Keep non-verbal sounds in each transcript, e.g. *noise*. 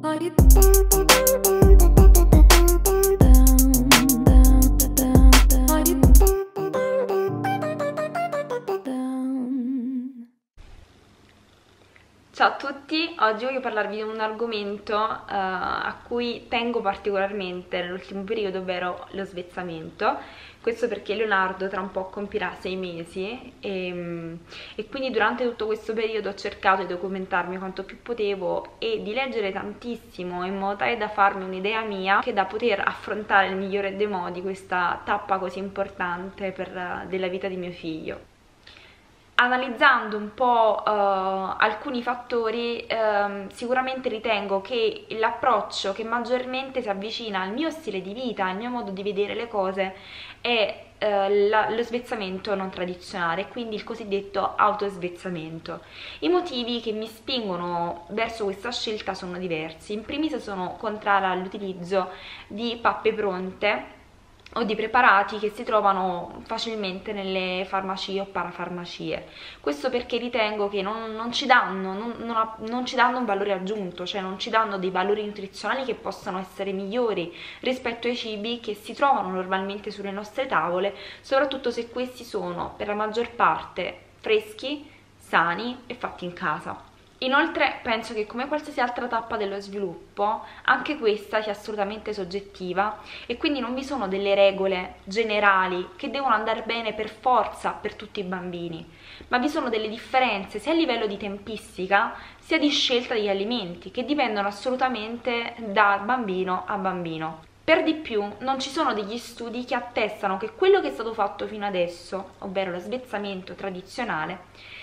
Ciao a tutti, oggi voglio parlarvi di un argomento uh, a cui tengo particolarmente nell'ultimo periodo, ovvero lo svezzamento. Questo perché Leonardo tra un po' compirà sei mesi e, e quindi durante tutto questo periodo ho cercato di documentarmi quanto più potevo e di leggere tantissimo in modo tale da farmi un'idea mia che da poter affrontare nel migliore dei modi questa tappa così importante per, della vita di mio figlio analizzando un po' uh, alcuni fattori uh, sicuramente ritengo che l'approccio che maggiormente si avvicina al mio stile di vita, al mio modo di vedere le cose è uh, la, lo svezzamento non tradizionale, quindi il cosiddetto autosvezzamento. I motivi che mi spingono verso questa scelta sono diversi, in primis sono contraria all'utilizzo di pappe pronte o di preparati che si trovano facilmente nelle farmacie o parafarmacie. Questo perché ritengo che non, non, ci, danno, non, non, non ci, danno, un valore aggiunto, cioè non ci danno dei valori nutrizionali che possano essere migliori rispetto ai cibi che si trovano normalmente sulle nostre tavole, soprattutto se questi sono per la maggior parte freschi, sani e fatti in casa. Inoltre penso che come qualsiasi altra tappa dello sviluppo, anche questa sia assolutamente soggettiva e quindi non vi sono delle regole generali che devono andare bene per forza per tutti i bambini, ma vi sono delle differenze sia a livello di tempistica sia di scelta degli alimenti che dipendono assolutamente da bambino a bambino. Per di più non ci sono degli studi che attestano che quello che è stato fatto fino adesso, ovvero lo svezzamento tradizionale,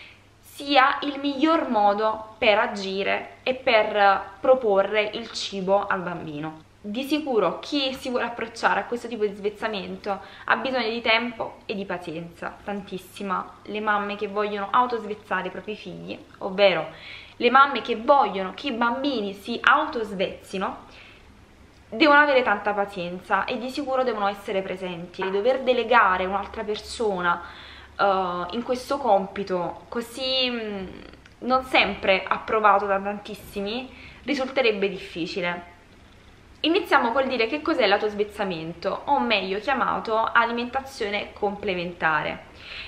sia il miglior modo per agire e per proporre il cibo al bambino. Di sicuro chi si vuole approcciare a questo tipo di svezzamento ha bisogno di tempo e di pazienza, tantissima. Le mamme che vogliono autosvezzare i propri figli, ovvero le mamme che vogliono che i bambini si autosvezzino, devono avere tanta pazienza e di sicuro devono essere presenti. Dover delegare un'altra persona uh, in questo compito così mm, non sempre approvato da tantissimi risulterebbe difficile. Iniziamo col dire che cos'è l'autosvezzamento, o meglio chiamato alimentazione complementare.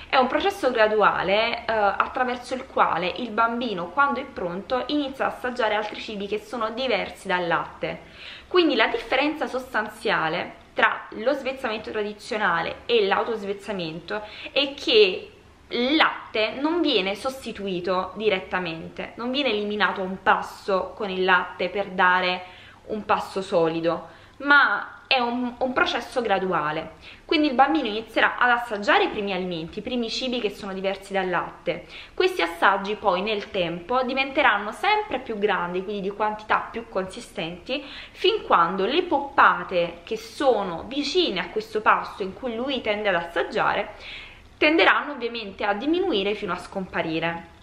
È un processo graduale eh, attraverso il quale il bambino, quando è pronto, inizia ad assaggiare altri cibi che sono diversi dal latte. Quindi la differenza sostanziale tra lo svezzamento tradizionale e l'autosvezzamento è che il latte non viene sostituito direttamente, non viene eliminato un passo con il latte per dare un passo solido, ma è un, un, processo graduale, quindi il bambino inizierà ad assaggiare i primi alimenti, i primi cibi che sono diversi dal latte. Questi assaggi poi nel tempo diventeranno sempre più grandi, quindi di quantità più consistenti, fin quando le poppate che sono vicine a questo pasto in cui lui tende ad assaggiare tenderanno ovviamente a diminuire fino a scomparire.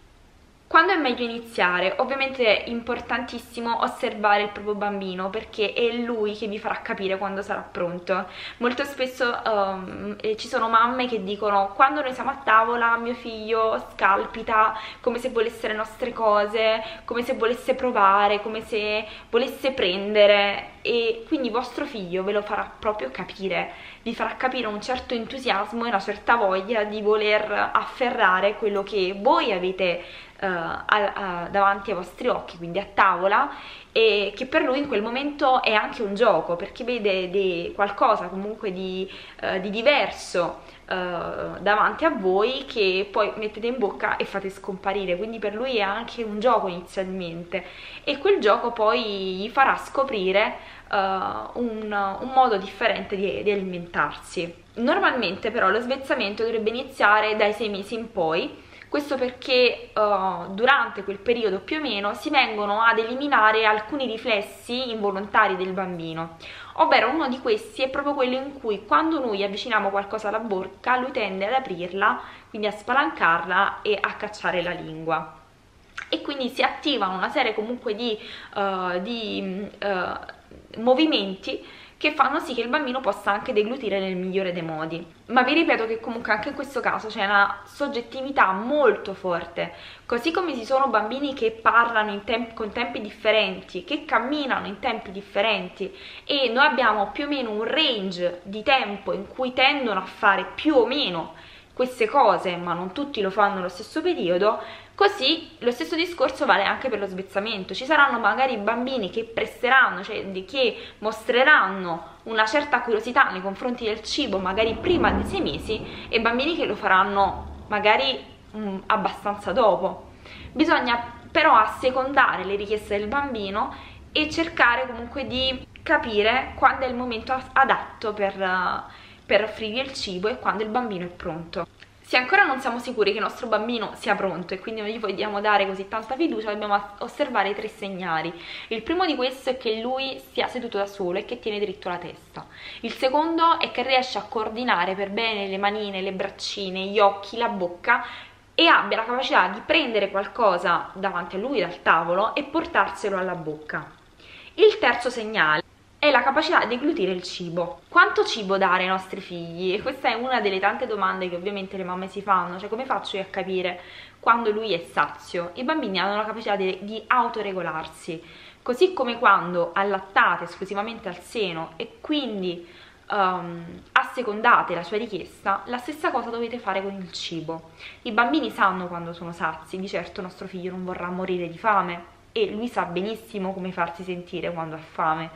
Quando è meglio iniziare? Ovviamente è importantissimo osservare il proprio bambino perché è lui che vi farà capire quando sarà pronto. Molto spesso um, ci sono mamme che dicono quando noi siamo a tavola mio figlio scalpita come se volesse le nostre cose, come se volesse provare, come se volesse prendere e quindi vostro figlio ve lo farà proprio capire, vi farà capire un certo entusiasmo e una certa voglia di voler afferrare quello che voi avete uh, a, a, davanti ai vostri occhi, quindi a tavola, e che per lui in quel momento è anche un gioco, perché vede qualcosa comunque di, uh, di diverso uh, davanti a voi che poi mettete in bocca e fate scomparire, quindi per lui è anche un gioco inizialmente e quel gioco poi gli farà scoprire Uh, un, un, modo differente di, di, alimentarsi. Normalmente però lo svezzamento dovrebbe iniziare dai 6 mesi in poi questo perché uh, durante quel periodo più o meno si vengono ad eliminare alcuni riflessi involontari del bambino, ovvero uno di questi è proprio quello in cui quando noi avviciniamo qualcosa alla bocca lui tende ad aprirla, quindi a spalancarla e a cacciare la lingua. E quindi si attivano una serie comunque di, uh, di uh, movimenti che fanno sì che il bambino possa anche deglutire nel migliore dei modi. Ma vi ripeto che comunque anche in questo caso c'è una soggettività molto forte, così come ci sono bambini che parlano temp con tempi differenti, che camminano in tempi differenti e noi abbiamo più o meno un range di tempo in cui tendono a fare più o meno queste cose, ma non tutti lo fanno allo stesso periodo, Così lo stesso discorso vale anche per lo svezzamento, ci saranno magari bambini che presteranno, cioè che mostreranno una certa curiosità nei confronti del cibo magari prima dei sei mesi e bambini che lo faranno magari mh, mm, abbastanza dopo. Bisogna però assecondare le richieste del bambino e cercare comunque di capire quando è il momento adatto per, per offrirgli il cibo e quando il bambino è pronto. Se ancora non siamo sicuri che il nostro bambino sia pronto e quindi non gli vogliamo dare così tanta fiducia, dobbiamo osservare i tre segnali. Il primo di questo è che lui sia seduto da solo e che tiene dritto la testa. Il secondo è che riesce a coordinare per bene le manine, le braccine, gli occhi, la bocca e abbia la capacità di prendere qualcosa davanti a lui dal tavolo e portarselo alla bocca. Il terzo segnale è la capacità di glutire il cibo. Quanto cibo dare ai nostri figli? E questa è una delle tante domande che ovviamente le mamme si fanno, cioè come faccio io a capire quando lui è sazio? I bambini hanno la capacità di, di autoregolarsi, così come quando allattate esclusivamente al seno e quindi um, assecondate la sua richiesta, la stessa cosa dovete fare con il cibo. I bambini sanno quando sono sazi, di certo nostro figlio non vorrà morire di fame e lui sa benissimo come farsi sentire quando ha fame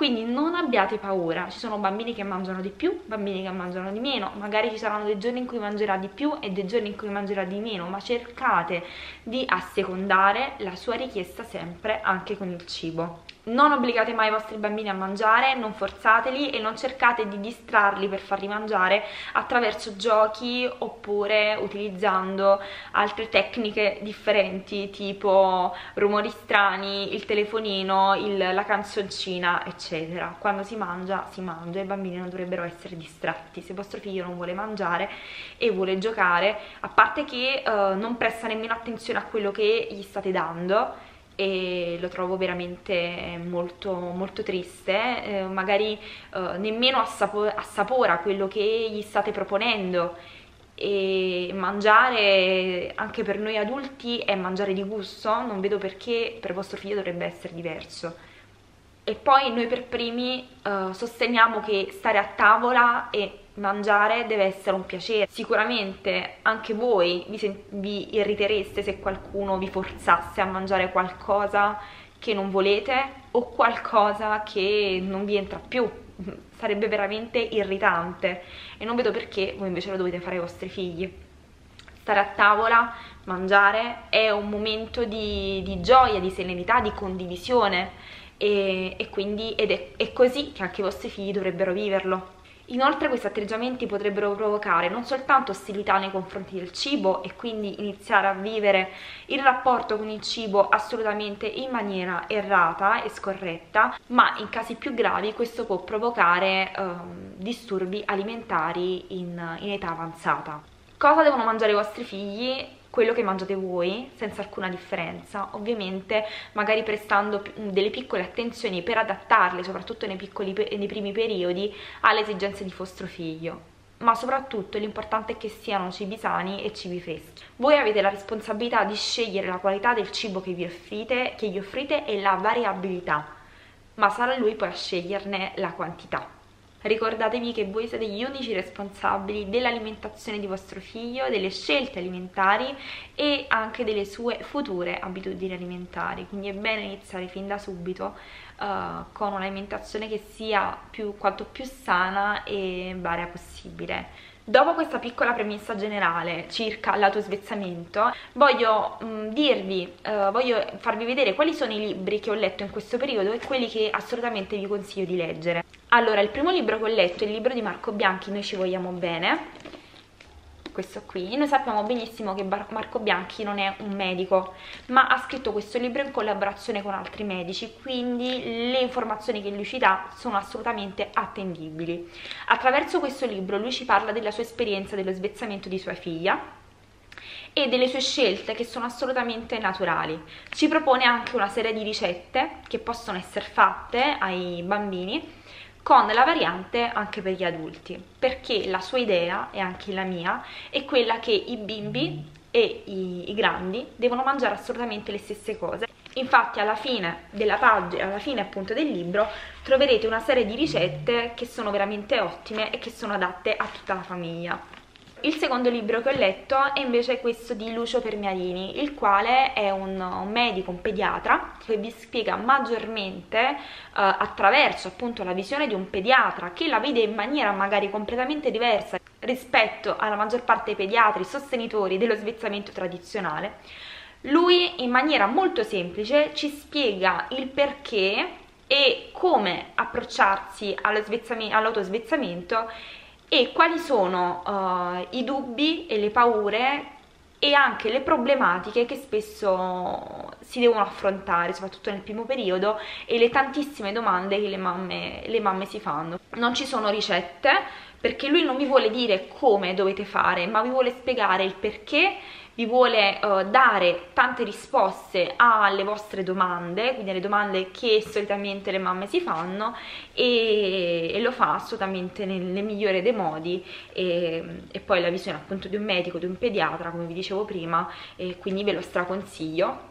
quindi non abbiate paura, ci sono bambini che mangiano di più, bambini che mangiano di meno, magari ci saranno dei giorni in cui mangerà di più e dei giorni in cui mangerà di meno, ma cercate di assecondare la sua richiesta sempre anche con il cibo non obbligate mai i vostri bambini a mangiare, non forzateli e non cercate di distrarli per farli mangiare attraverso giochi oppure utilizzando altre tecniche differenti tipo rumori strani, il telefonino, il, la canzoncina eccetera. Quando si mangia si mangia i bambini non dovrebbero essere distratti. Se vostro figlio non vuole mangiare e vuole giocare, a parte che uh, non presta nemmeno attenzione a quello che gli state dando, e lo trovo veramente molto, molto triste, eh, magari eh, nemmeno assapo assapora quello che gli state proponendo e mangiare anche per noi adulti è mangiare di gusto, non vedo perché per vostro figlio dovrebbe essere diverso. E poi noi per primi eh, sosteniamo che stare a tavola e mangiare deve essere un piacere. Sicuramente anche voi vi, vi irritereste se qualcuno vi forzasse a mangiare qualcosa che non volete o qualcosa che non vi entra più. *laughs* Sarebbe veramente irritante e non vedo perché voi invece lo dovete fare ai vostri figli. Stare a tavola, mangiare è un momento di, di gioia, di serenità, di condivisione e, e quindi ed è, è così che anche i vostri figli dovrebbero viverlo. Inoltre questi atteggiamenti potrebbero provocare non soltanto ostilità nei confronti del cibo e quindi iniziare a vivere il rapporto con il cibo assolutamente in maniera errata e scorretta, ma in casi più gravi questo può provocare ehm, disturbi alimentari in, in età avanzata. Cosa devono mangiare i vostri figli? Quello che mangiate voi senza alcuna differenza ovviamente magari prestando delle piccole attenzioni per adattarle soprattutto nei, piccoli, nei primi periodi alle esigenze di vostro figlio ma soprattutto l'importante è che siano cibi sani e cibi freschi. Voi avete la responsabilità di scegliere la qualità del cibo che, vi offrite, che gli offrite e la variabilità, ma sarà lui poi a sceglierne la quantità. Ricordatevi che voi siete gli unici responsabili dell'alimentazione di vostro figlio, delle scelte alimentari e anche delle sue future abitudini alimentari, quindi è bene iniziare fin da subito uh, con un'alimentazione che sia più, quanto più sana e varia possibile. Dopo questa piccola premessa generale circa l'autosvezzamento, voglio mh, mm, dirvi, uh, voglio farvi vedere quali sono i libri che ho letto in questo periodo e quelli che assolutamente vi consiglio di leggere. Allora, il primo libro che ho letto è il libro di Marco Bianchi, Noi ci vogliamo bene, questo qui. Noi sappiamo benissimo che Marco Bianchi non è un medico, ma ha scritto questo libro in collaborazione con altri medici, quindi le informazioni che lui ci dà sono assolutamente attendibili. Attraverso questo libro lui ci parla della sua esperienza dello svezzamento di sua figlia, e delle sue scelte che sono assolutamente naturali. Ci propone anche una serie di ricette che possono essere fatte ai bambini con la variante anche per gli adulti, perché la sua idea, e anche la mia, è quella che i bimbi e i, i grandi devono mangiare assolutamente le stesse cose. Infatti alla fine della pagina, alla fine appunto del libro, troverete una serie di ricette che sono veramente ottime e che sono adatte a tutta la famiglia. Il secondo libro che ho letto è invece questo di Lucio Permiarini, il quale è un, medico, un pediatra, che vi spiega maggiormente eh, attraverso appunto la visione di un pediatra che la vede in maniera magari completamente diversa rispetto alla maggior parte dei pediatri sostenitori dello svezzamento tradizionale. Lui in maniera molto semplice ci spiega il perché e come approcciarsi all'autosvezzamento e quali sono uh, i dubbi e le paure e anche le problematiche che spesso si devono affrontare, soprattutto nel primo periodo, e le tantissime domande che le mamme, le mamme si fanno. Non ci sono ricette, perché lui non vi vuole dire come dovete fare, ma vi vuole spiegare il perché vi vuole uh, dare tante risposte alle vostre domande, quindi alle domande che solitamente le mamme si fanno e, e lo fa assolutamente nel, nel migliore dei modi e, e, poi la visione appunto di un medico, di un pediatra come vi dicevo prima e quindi ve lo straconsiglio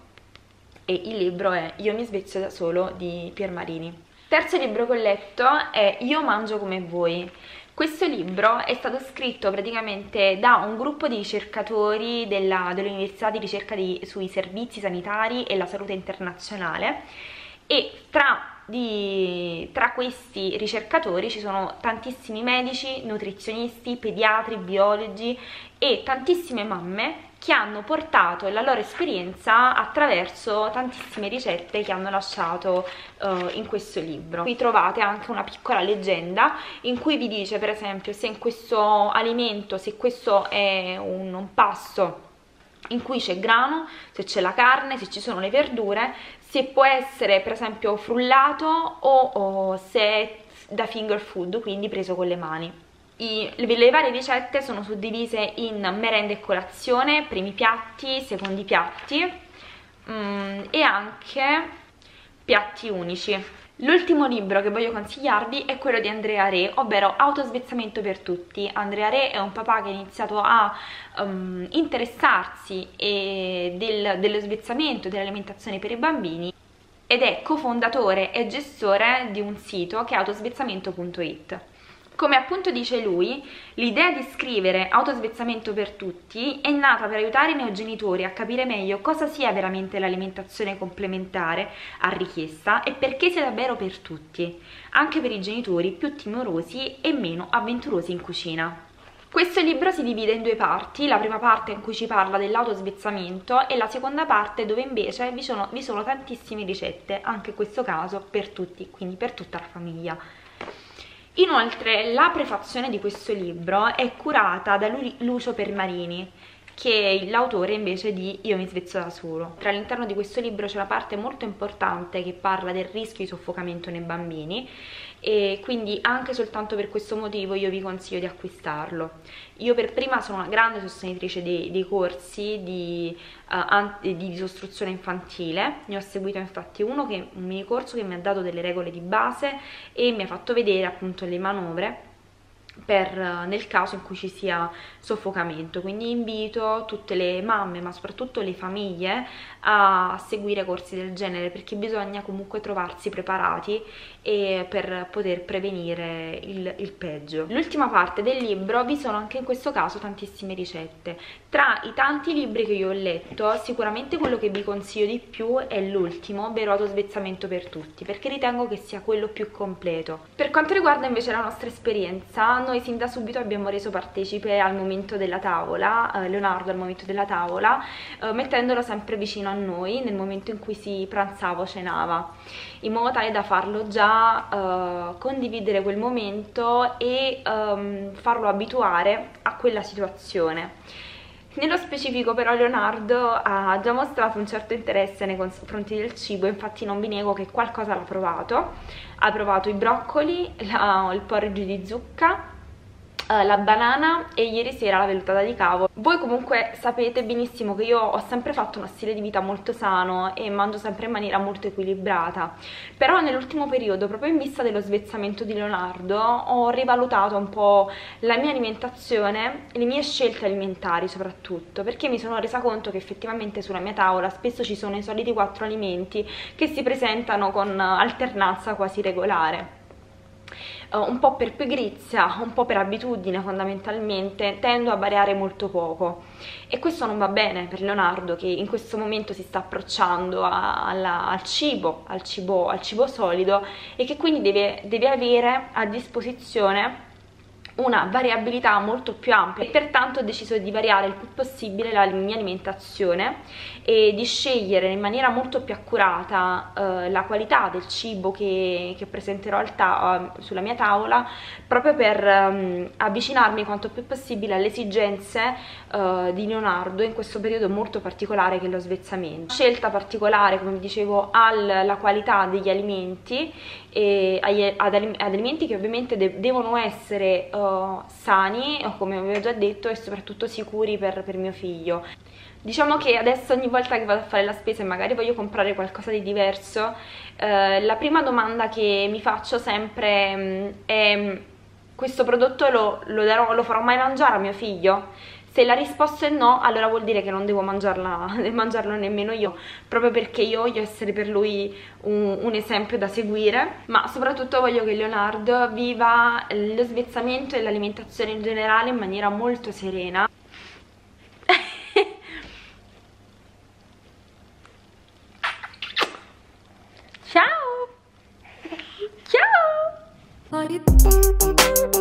e il libro è Io mi svezzo da solo di Pier Marini. Terzo libro che ho letto è Io mangio come voi questo libro è stato scritto praticamente da un gruppo di ricercatori dell'Università dell di ricerca di, sui servizi sanitari e la salute internazionale e tra di, tra questi ricercatori ci sono tantissimi medici, nutrizionisti, pediatri, biologi e tantissime mamme che hanno portato la loro esperienza attraverso tantissime ricette che hanno lasciato uh, in questo libro. Qui trovate anche una piccola leggenda in cui vi dice per esempio se in questo alimento, se questo è un, un pasto in cui c'è grano, se c'è la carne, se ci sono le verdure, se può essere per esempio frullato o, o se è da finger food, quindi preso con le mani. I, le varie ricette sono suddivise in merenda e colazione, primi piatti, secondi piatti mm, e anche piatti unici. L'ultimo libro che voglio consigliarvi è quello di Andrea Re, ovvero Autosvezzamento per tutti. Andrea Re è un papà che ha iniziato a um, interessarsi del, dello svezzamento e dell'alimentazione per i bambini ed è cofondatore e gestore di un sito che è autosvezzamento.it. Come appunto dice lui, l'idea di scrivere autosvezzamento per tutti è nata per aiutare i neogenitori a capire meglio cosa sia veramente l'alimentazione complementare a richiesta e perché sia davvero per tutti, anche per i genitori più timorosi e meno avventurosi in cucina. Questo libro si divide in due parti, la prima parte in cui ci parla dell'autosvezzamento e la seconda parte dove invece vi sono, vi sono tantissime ricette, anche in questo caso per tutti, quindi per tutta la famiglia. Inoltre la prefazione di questo libro è curata da Lucio Permarini, che è l'autore invece di Io mi svezzo da solo. All'interno di questo libro c'è una parte molto importante che parla del rischio di soffocamento nei bambini e quindi anche soltanto per questo motivo io vi consiglio di acquistarlo. Io per prima sono una grande sostenitrice dei, dei corsi di, uh, di disostruzione infantile, ne ho seguito infatti uno che, un mini corso che mi ha dato delle regole di base e mi ha fatto vedere appunto le manovre per, nel caso in cui ci sia soffocamento quindi invito tutte le mamme ma soprattutto le famiglie a seguire corsi del genere perché bisogna comunque trovarsi preparati per poter prevenire il, il peggio. L'ultima parte del libro vi sono anche in questo caso tantissime ricette. Tra i tanti libri che io ho letto sicuramente quello che vi consiglio di più è l'ultimo, ovvero Autosvezzamento per tutti, perché ritengo che sia quello più completo. Per quanto riguarda invece la nostra esperienza, noi sin da subito abbiamo reso partecipe al momento della tavola, eh, Leonardo al momento della tavola, eh, mettendolo sempre vicino a noi nel momento in cui si pranzava o cenava, in modo tale da farlo già eh, condividere quel momento e ehm, farlo abituare a quella situazione. Nello specifico però Leonardo ha già mostrato un certo interesse nei confronti del cibo, infatti non vi nego che qualcosa l'ha provato. Ha provato i broccoli, il porridge di zucca, uh, la banana e ieri sera la vellutata di cavo. Voi comunque sapete benissimo che io ho sempre fatto uno stile di vita molto sano e mangio sempre in maniera molto equilibrata, però nell'ultimo periodo, proprio in vista dello svezzamento di Leonardo, ho rivalutato un po' la mia alimentazione le mie scelte alimentari soprattutto, perché mi sono resa conto che effettivamente sulla mia tavola spesso ci sono i soliti quattro alimenti che si presentano con alternanza quasi regolare uh, un po' per pigrizia, un po' per abitudine fondamentalmente, tendo a variare molto poco. E questo non va bene per Leonardo che in questo momento si sta approcciando a, alla, al, cibo, al cibo, al cibo solido e che quindi deve, deve avere a disposizione una variabilità molto più ampia e pertanto ho deciso di variare il più possibile la mia alimentazione e di scegliere in maniera molto più accurata eh, la qualità del cibo che, che presenterò sulla mia tavola proprio per um, avvicinarmi quanto più possibile alle esigenze uh, di Leonardo in questo periodo molto particolare che è lo svezzamento. Scelta particolare, come vi dicevo, alla qualità degli alimenti e agli, ad, alimenti che ovviamente de devono essere sani, come vi ho già detto, e soprattutto sicuri per, per mio figlio. Diciamo che adesso ogni volta che vado a fare la spesa e magari voglio comprare qualcosa di diverso, eh, la prima domanda che mi faccio sempre mh, mm, è questo prodotto lo, lo, darò, lo farò mai mangiare a mio figlio? Se la risposta è no, allora vuol dire che non devo mangiarla, *laughs* mangiarlo nemmeno io, proprio perché io voglio essere per lui un, un, esempio da seguire, ma soprattutto voglio che Leonardo viva lo svezzamento e l'alimentazione in generale in maniera molto serena. *laughs* Ciao! Ciao!